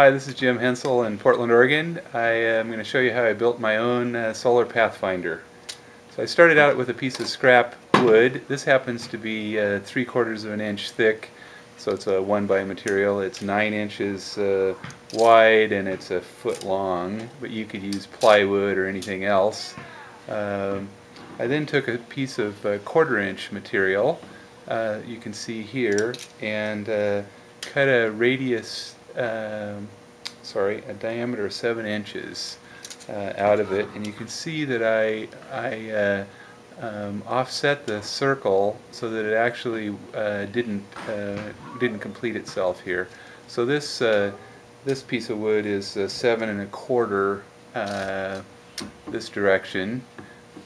Hi, this is Jim Hensel in Portland, Oregon. I am going to show you how I built my own uh, solar pathfinder. So I started out with a piece of scrap wood. This happens to be uh, three quarters of an inch thick, so it's a one by material. It's nine inches uh, wide and it's a foot long, but you could use plywood or anything else. Um, I then took a piece of uh, quarter inch material, uh, you can see here, and uh, cut a radius, um, sorry, a diameter of seven inches uh, out of it, and you can see that I, I uh, um, offset the circle so that it actually uh, didn't didn't complete itself here. So this this piece of wood is seven and a quarter this direction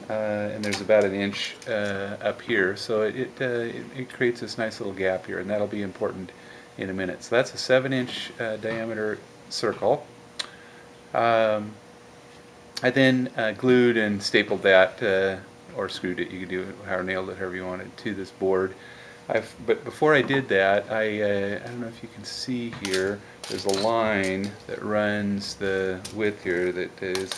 uh, and there's about an inch uh, up here so it, it, uh, it, it, creates this nice little gap here and that'll be important in a minute. So that's a 7 inch diameter circle. Um, I then glued and stapled that or screwed it, you could do it, or nailed it however you wanted, to this board. I've, but before I did that, I, uh, I don't know if you can see here, there's a line that runs the width here that is,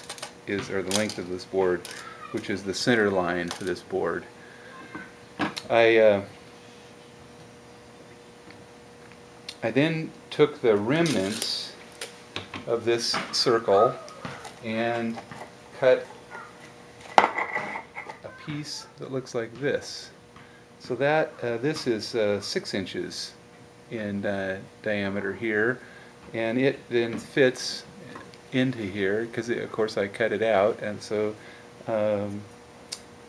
is or the length of this board which is the center line for this board. I uh, I then took the remnants of this circle and cut a piece that looks like this. So that uh, this is uh, six inches in uh, diameter here, and it then fits into here because of course I cut it out, and so um,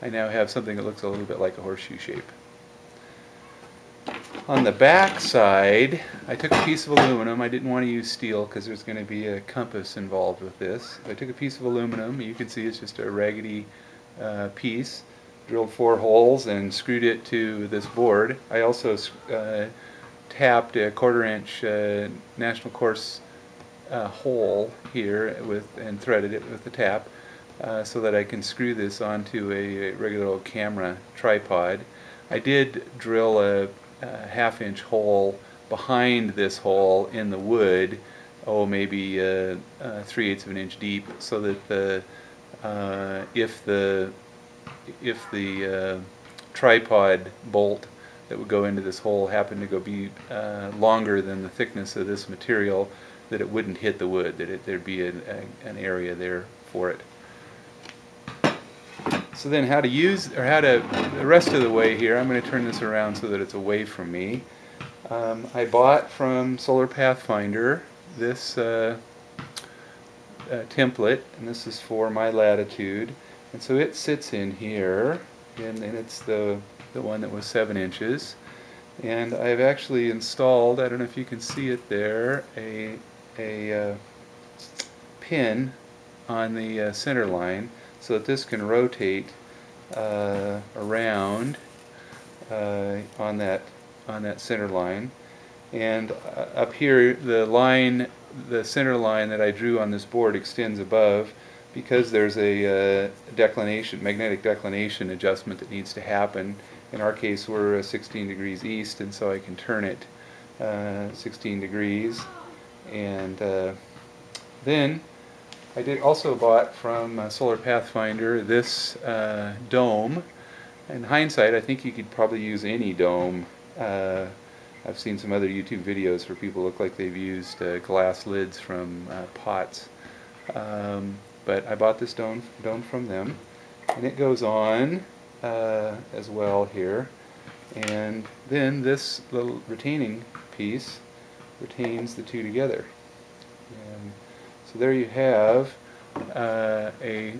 I now have something that looks a little bit like a horseshoe shape. On the back side, I took a piece of aluminum. I didn't want to use steel because there's going to be a compass involved with this. I took a piece of aluminum. You can see it's just a raggedy uh, piece. Drilled four holes and screwed it to this board. I also uh, tapped a quarter inch uh, National Coarse uh, hole here with and threaded it with the tap uh, so that I can screw this onto a regular old camera tripod. I did drill a, a half inch hole behind this hole in the wood, oh maybe uh, uh, three eighths of an inch deep, so that the uh, if the if the uh, tripod bolt that would go into this hole happened to go be uh, longer than the thickness of this material, that it wouldn't hit the wood, that it, there'd be an, a, an area there for it. So then how to use, or how to, the rest of the way here, I'm going to turn this around so that it's away from me. Um, I bought from Solar Pathfinder this uh, uh, template, and this is for my latitude. And so it sits in here, and, and it's the, the one that was 7 inches. And I've actually installed, I don't know if you can see it there, a, a uh, pin on the uh, center line so that this can rotate uh, around uh, on that on that center line. And uh, up here the line the center line that I drew on this board extends above because there's a uh, declination magnetic declination adjustment that needs to happen. In our case we're 16 degrees east and so I can turn it uh, 16 degrees. And uh, then I did also bought from uh, Solar Pathfinder this uh, dome. In hindsight, I think you could probably use any dome. Uh, I've seen some other YouTube videos where people look like they've used uh, glass lids from uh, pots. Um, but I bought this dome, dome from them. And it goes on uh, as well here. And then this little retaining piece retains the two together. So there you have uh, a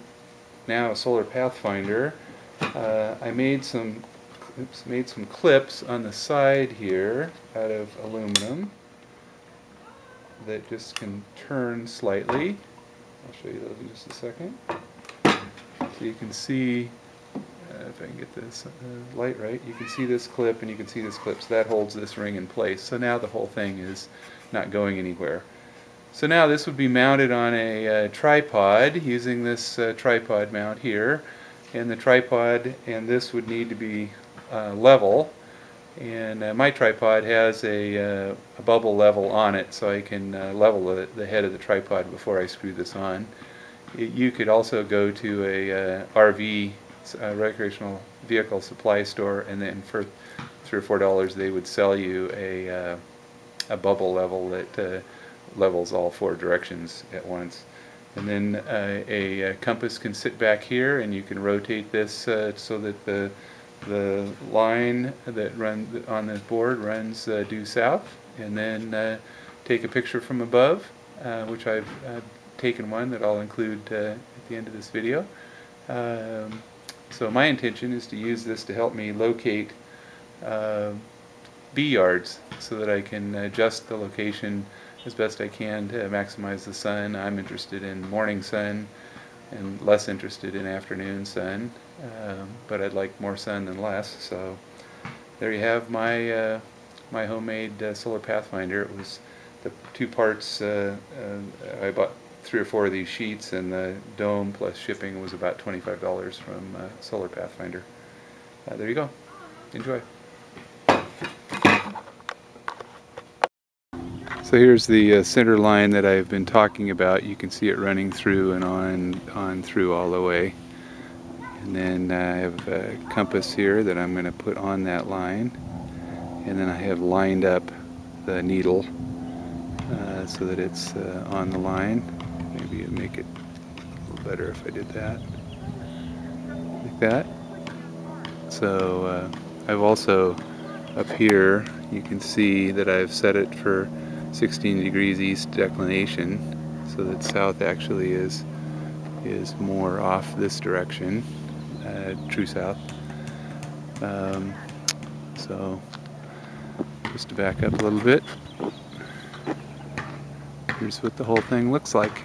now a solar pathfinder. Uh, I made some oops, made some clips on the side here out of aluminum that just can turn slightly. I'll show you those in just a second. So you can see, uh, if I can get this uh, light right, you can see this clip and you can see this clip. So that holds this ring in place. So now the whole thing is not going anywhere. So now this would be mounted on a uh, tripod using this uh, tripod mount here and the tripod and this would need to be uh, level And uh, my tripod has a, uh, a bubble level on it, so I can level the, the head of the tripod before I screw this on. Y- You could also go to a RV, recreational vehicle supply store, and then for three or four dollars, they would sell you a, a bubble level that levels all four directions at once. And then uh, a uh, compass can sit back here, and you can rotate this uh, so that the the line that run on this board runs uh, due south, and then uh, take a picture from above, which I've taken one that I'll include at the end of this video. Um, so my intention is to use this to help me locate uh, bee yards so that I can adjust the location as best I can to maximize the sun. I'm interested in morning sun and less interested in afternoon sun, um, but I'd like more sun than less. So there you have my uh, my homemade uh, solar pathfinder. It was the two parts. Uh, uh, I bought three or four of these sheets, and the dome plus shipping was about twenty-five dollars from uh, Solar Pathfinder. Uh, there you go. Enjoy. So here's the uh, center line that I've been talking about. You can see it running through and on on through all the way. And then I have a compass here that I'm going to put on that line. And then I have lined up the needle uh, so that it's uh, on the line. Maybe it'd make it a little better if I did that. Like that. So uh, I've also up here you can see that I've set it for 16 degrees east declination so that south actually is is more off this direction uh, true south. Um, so just to back up a little bit here's what the whole thing looks like